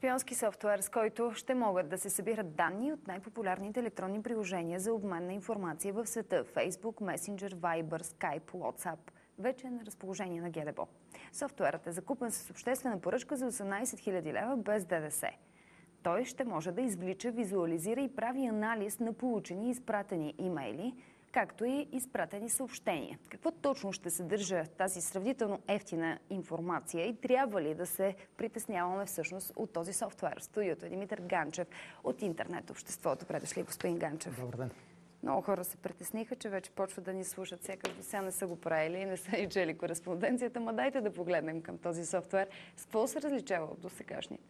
Шпионски софтуер, с който ще могат да се събират данни от най-популярните електронни приложения за обмен на информация в света – Facebook, Messenger, Viber, Skype, WhatsApp – вече е на разположение на ГДБО. Софтуерът е закупен с обществена поръчка за 18 000 лева без ДДС. Той ще може да извлича, визуализира и прави анализ на получени и изпратени имейли – както и изпратени съобщения. Какво точно ще съдържа тази сравнително ефтина информация и трябва ли да се притесняваме всъщност от този софтуер? Студиото е Димитър Ганчев от интернет обществото. Предошли, господин Ганчев. Добър ден. Много хора се притесниха, че вече почват да ни слушат. Сякаш до сега не са го правили и не са и чели кореспонденцията, ма дайте да погледнем към този софтуер. С какво се различава от досегашния?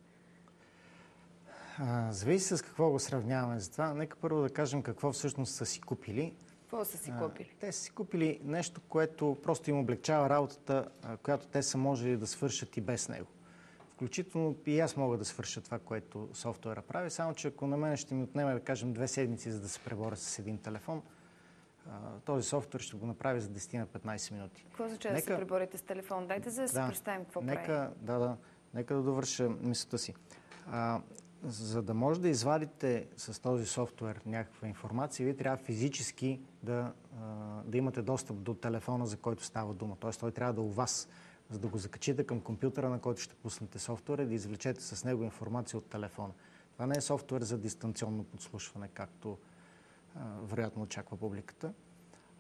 Зависи с какво го сравняваме. Затова нека първо да кажем какво всъщност са си купили. Какво са си купили? те са си купили нещо, което просто им облегчава работата, която те са можели да свършат и без него. Включително и аз мога да свърша това, което софтуера прави, само че ако на мен ще ми отнеме, да кажем, две седмици, за да се преборя с един телефон, този софтуер ще го направи за 10 на 15 минути. Какво означава да се преборите с телефон? Дайте за да, да си представим какво нека, прави. Да, да. Нека да довърша мисълта си. А, за да може да извадите с този софтуер някаква информация, вие трябва физически да, да имате достъп до телефона, за който става дума. Т.е. той трябва да е у вас, за да го закачите към компютъра, на който ще пуснете софтуера да извлечете с него информация от телефона. Това не е софтуер за дистанционно подслушване, както вероятно очаква публиката,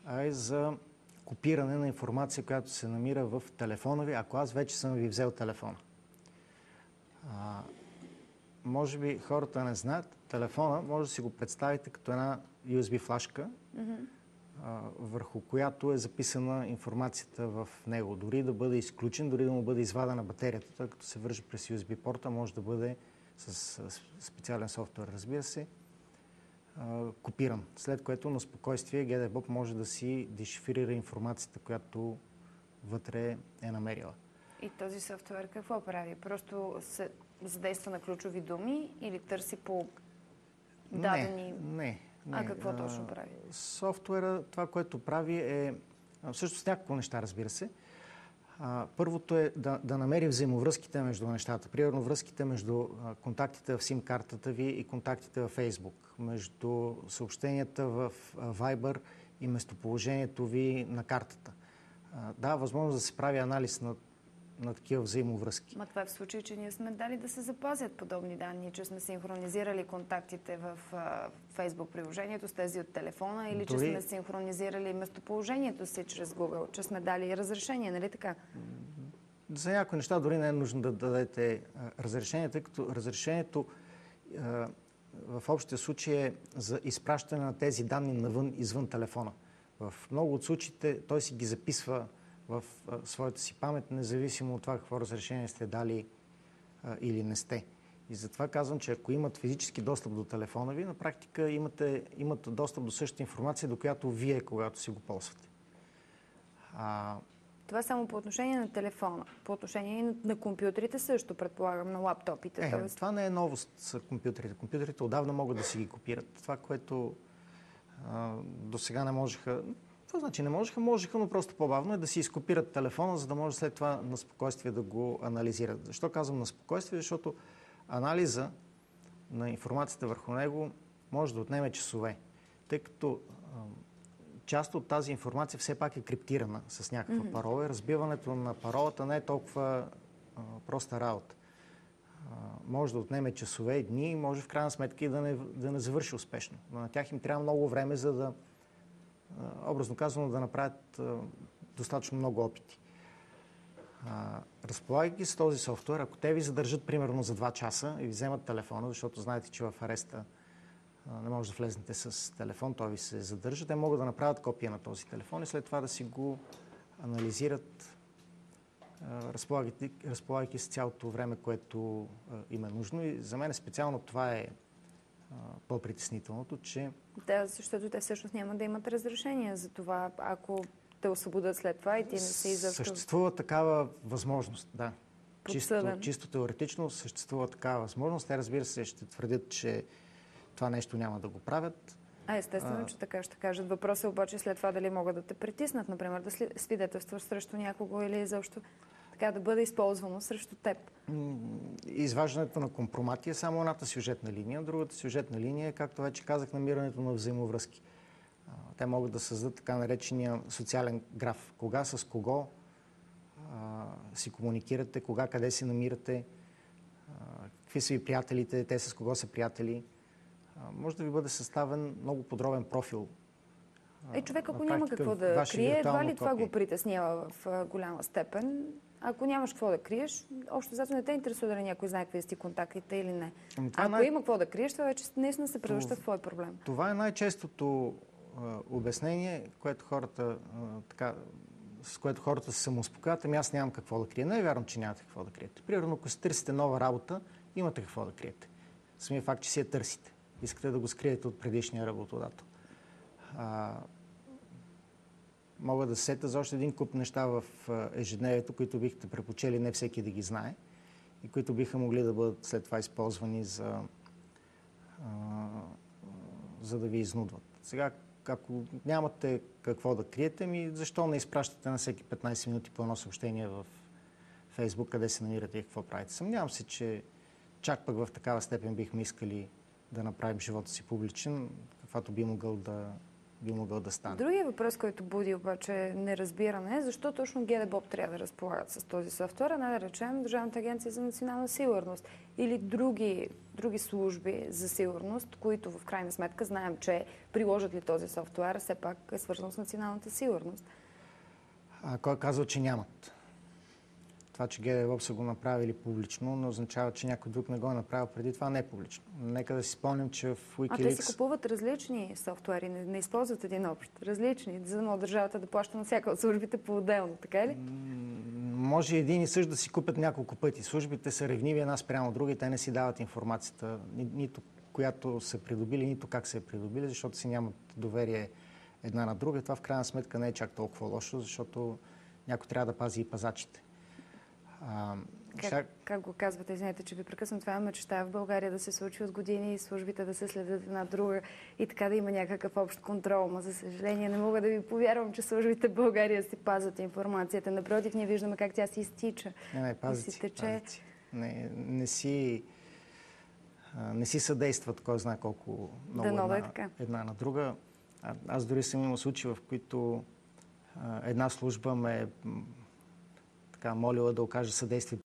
а е за копиране на информация, която се намира в телефона ви, ако аз вече съм ви взел телефона. Може би хората не знаят, телефона може да си го представите като една USB флашка, mm-hmm. а, върху която е записана информацията в него. Дори да бъде изключен, дори да му бъде извадена батерията, тъй като се вържи през USB порта, може да бъде с специален софтуер, разбира се, а, копиран. След което на спокойствие GDBOP може да си дешифрира информацията, която вътре е намерила. И този софтуер какво прави? Просто се задейства на ключови думи или търси по дадени... Не, не. не. А какво точно прави? Софтуера, това, което прави е... Всъщност няколко неща, разбира се. Първото е да, да намери взаимовръзките между нещата. Примерно връзките между контактите в SIM-картата ви и контактите в Facebook, между съобщенията в Viber и местоположението ви на картата. Да, възможно да се прави анализ на на такива взаимовръзки. Ма това е в случай, че ние сме дали да се запазят подобни данни, че сме синхронизирали контактите в Facebook приложението с тези от телефона или Дори... че сме синхронизирали местоположението си чрез Google, че сме дали разрешение, нали така? За някои неща дори не е нужно да дадете разрешение, тъй като разрешението в общия случай е за изпращане на тези данни навън, извън телефона. В много от случаите той си ги записва в своята си памет, независимо от това какво разрешение сте дали или не сте. И затова казвам, че ако имат физически достъп до телефона ви, на практика имате, имате достъп до същата информация, до която вие, когато си го ползвате. А... Това само по отношение на телефона. По отношение на, компютрите също, предполагам, на лаптопите. Е. Това не е новост с компютрите. Компютрите отдавна могат да си ги копират. Това, което до сега не можеха, какво значи не можеха? Можеха, но просто по-бавно е да си изкопират телефона, за да може след това на спокойствие да го анализират. Защо казвам на спокойствие? Защото анализа на информацията върху него може да отнеме часове, тъй като част от тази информация все пак е криптирана с някаква mm-hmm. парола. Разбиването на паролата не е толкова а, проста работа. А, може да отнеме часове и дни, може в крайна сметка и да не, да не завърши успешно. Но на тях им трябва много време, за да образно казано, да направят достатъчно много опити. Разполагайки с този софтуер, ако те ви задържат примерно за 2 часа и ви вземат телефона, защото знаете, че в ареста не може да влезнете с телефон, той ви се задържа, те могат да направят копия на този телефон и след това да си го анализират, разполагайки, разполагайки с цялото време, което им е нужно. И за мен специално това е по-притеснителното, че... Да, защото те всъщност няма да имат разрешение за това, ако те освободят след това и ти не се изобщо... Съществува такава възможност, да. Чисто, чисто теоретично съществува такава възможност. Те, разбира се, ще твърдят, че това нещо няма да го правят. А, естествено, а... че така ще кажат. Въпросът е обаче след това дали могат да те притиснат, например, да свидетелстваш срещу някого или изобщо така да бъде използвано срещу теб. Изваждането на компромати е само едната сюжетна линия. Другата сюжетна линия е, както вече казах, намирането на взаимовръзки. Те могат да създадат така наречения социален граф. Кога, с кого а, си комуникирате, кога, къде се намирате, а, какви са ви приятелите, те с кого са приятели. А, може да ви бъде съставен много подробен профил. Е, човек, ако няма какво да крие, едва ли това го притеснява в голяма степен? Ако нямаш какво да криеш, още зато не те интересува дали някой знае какви са ти контактите или не. Ами, ако най... има какво да криеш, това вече наистина се превръща в твой проблем. Това е най-честото обяснение, което хората, така, с което хората се самоуспокоят, ами аз нямам какво да крия. Не е вярно, че нямате какво да криете. Примерно, ако си търсите нова работа, имате какво да криете. Самия факт, че си я търсите. Искате да го скриете от предишния работодател. Мога да сета за още един куп неща в ежедневието, които бихте препочели не всеки да ги знае и които биха могли да бъдат след това използвани за, за да ви изнудват. Сега, ако нямате какво да криете, ми защо не изпращате на всеки 15 минути по едно съобщение в Фейсбук, къде се намирате и какво правите? Съмнявам се, че чак пък в такава степен бихме искали да направим живота си публичен, каквато би могъл да, би могъл да стане. Другия въпрос, който буди обаче неразбиране е защо точно ГДБОП трябва да разполагат с този софтуер, а не да речем Държавната агенция за национална сигурност или други, други служби за сигурност, които в крайна сметка знаем, че приложат ли този софтуер, все пак е свързан с националната сигурност. А кой казва, че нямат? Това, че ГДБОП са го направили публично, не означава, че някой друг не го е направил преди това не е публично. Нека да си спомним, че в Wikileaks... А те си купуват различни софтуери, не, не използват един общ. Различни, за да може държавата да плаща на всяка от службите по-отделно, така ли? Може един и също да си купят няколко пъти. Службите са ревниви една спрямо друга и те не си дават информацията, ни, нито която са придобили, нито как се е придобили, защото си нямат доверие една на друга. Това в крайна сметка не е чак толкова лошо, защото някой трябва да пази и пазачите. А, как, как го казвате, извинете, че ви прекъсвам, това е мечта в България да се случи от години и службите да се следят една друга и така да има някакъв общ контрол. Но за съжаление не мога да ви повярвам, че службите в България си пазят информацията. Напротив, ние виждаме как тя си изтича. Не, не, пазят си, тече. Не, не си не си съдействат кой знае колко много да, една, е така. една на друга. А, аз дори съм имал случаи, в които а, една служба ме така молила да окаже съдействие